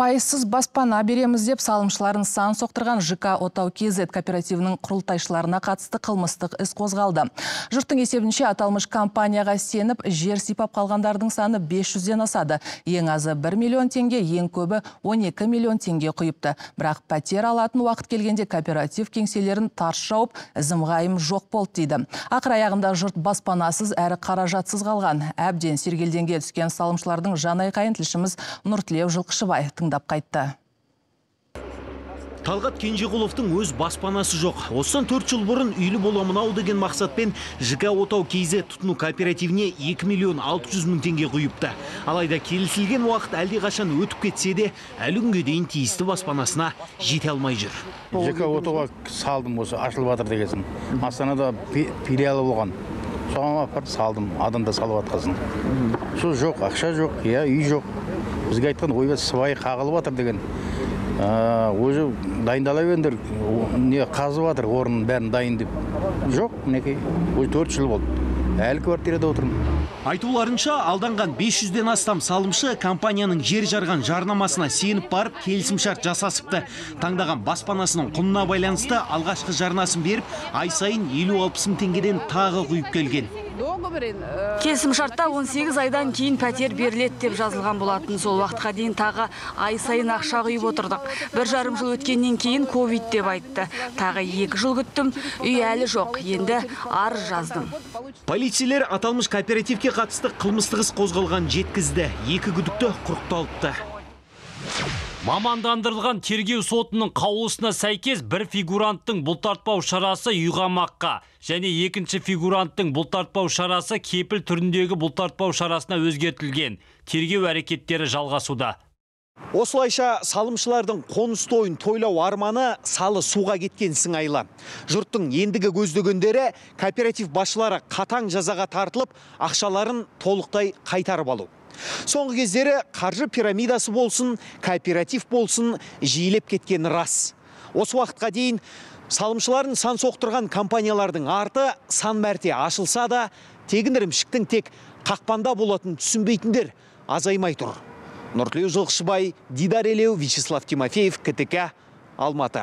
Пайызсыз баспана береміз деп салымшыларын сан соқтырған ЖК Отау КЗ кооперативінің құрылтайшыларына қатысты қылмыстық іс қозғалды. Жұрттың есебінше аталмыш компанияға сеніп, жер сипап қалғандардың саны 500-ден асады. Ең азы 1 миллион теңге, ең көбі 12 миллион теңге құйыпты. Бірақ пәтер алатын уақыт келгенде кооператив кеңселерін тарс жауып, зымғайым жоқ болды дейді. Ақыр аяғында жұрт баспанасыз әрі қаражатсыз қалған. Әбден сергелденге түскен салымшылардың жан айқайын тілшіміз Нұртілеу Жылқышыбай қайтты. Талғат Кенжеғұловтың өз баспанасы жоқ. Осыдан 4 жыл бұрын үйлі боламын ау деген мақсатпен ЖК Отау Кейзе тұтыну кооперативіне 2 миллион 600 мың теңге құйыпты. Алайда келісілген уақыт әлде қашан өтіп кетсе де, әлі күнге дейін тиісті баспанасына жете алмай жүр. ЖК Отауға салдым осы ашылып жатыр дегенсің. Астанада филиалы болған. Соған апарып салдым, адамда салып жатқасын. Су жоқ, ақша жоқ, иә, үй жоқ. Бізге айтқан ойбай сыбайы қағылып жатыр деген. Өзі дайындала беріңдер. Не қазып жатыр орнын бәрін дайын деп. Жоқ мінекей уже төрт жыл болды. Әлі квартирада отырмын. Айтуларынша алданған 500-ден астам салымшы компанияның жер жарған жарнамасына сеніп барып келісімшарт жасасыпты. Таңдаған баспанасының құнына байланысты алғашқы жарнасын беріп ай сайын 50-60 мың теңгеден тағы құйып келген. Келісімшартта 18 айдан кейін пәтер беріледі деп жазылған болатын. Сол уақытқа дейін тағы ай сайын ақша құйып отырдық. Бір жарым жыл өткеннен кейін ковид деп айтты. Тағы екі жыл күттім үй әлі жоқ. Енді арыз жаздым. Полицейлер аталмыш кооперативке қатысты қылмыстық іс қозғалған жеткізді. Екі күдікті құрықталыпты. Мамандандырылған тергеу сотының қаулысына сәйкес бір фигуранттың бұлтартпау шарасы үйғамаққа және екінші фигуранттың бұлтартпау шарасы кепіл түріндегі бұлтартпау шарасына өзгертілген. Тергеу әрекеттері жалғасуда. Осылайша салымшылардың қоныс тойын тойлау арманы салы суға кеткен сыңайлы. Жұрттың ендігі көздегендері кооператив басшылары қатаң жазаға тартылып, ақшаларын толықтай қайтарып алу. Соңғы кездері қаржы пирамидасы болсын, кооператив болсын жиілеп кеткен рас. Осы уақытқа дейін салымшыларын сан соқтырған компаниялардың арты сан мәрте ашылса да, тегін ірімшіктің тек қақпанда болатын түсінбейтіндер азаймай тұр. Нұртілеу Жылқышыбай, Дидар Елеу, Вячеслав Тимофеев, КТК, Алматы.